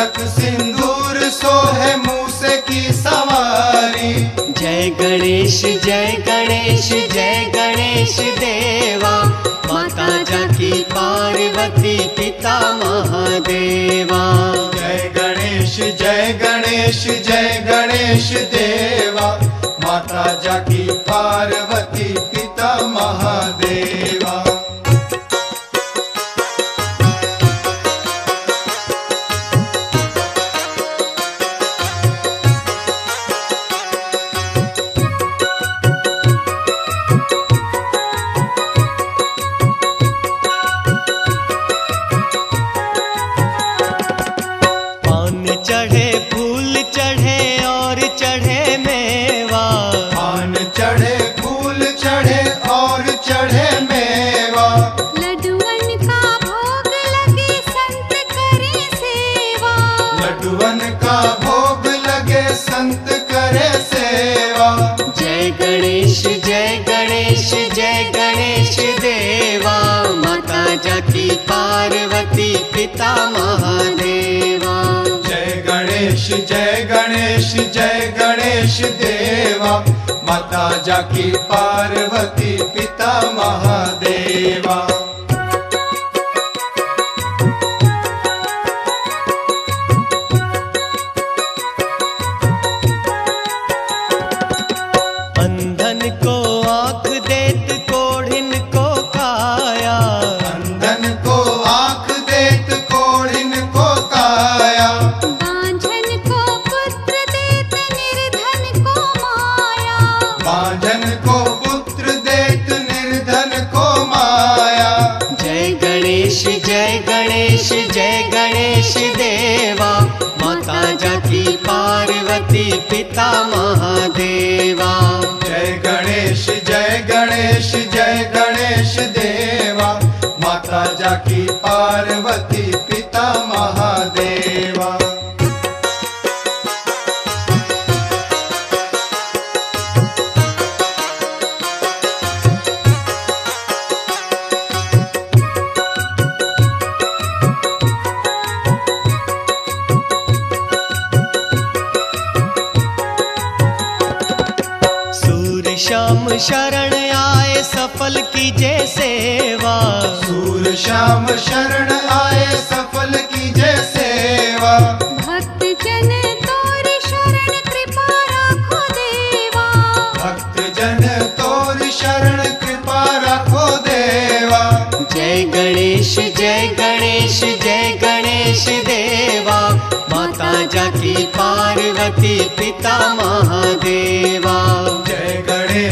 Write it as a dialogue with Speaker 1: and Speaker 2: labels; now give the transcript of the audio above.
Speaker 1: मस्तक सिंदूर सोहे मूसे की सवारी।
Speaker 2: जय गणेश जय गणेश जय गणेश देवा। माता जाकी पार्वती पिता महादेवा।
Speaker 3: जय गणेश जय गणेश जय गणेश देवा। माता जाकी पार्वती
Speaker 1: का भोग लगे संत करे सेवा।
Speaker 2: जय गणेश जय गणेश जय गणेश देवा। माता जाकी पार्वती पिता महादेवा।
Speaker 3: जय गणेश जय गणेश जय गणेश देवा। माता जाकी पार्वती पिता महादेवा।
Speaker 2: पार्वती पिता महादेवा श्याम शरण आए सफल कीजे सेवा।
Speaker 3: सूर श्याम शरण आए सफल कीजे सेवा।
Speaker 1: भक्त जन तोर शरण कृपा राखो देवा।
Speaker 3: भक्त जन तोर शरण कृपा रखो देवा।
Speaker 2: जय गणेश जय गणेश जय गणेश देवा। माता जाकी पार्वती पिता महादेवा।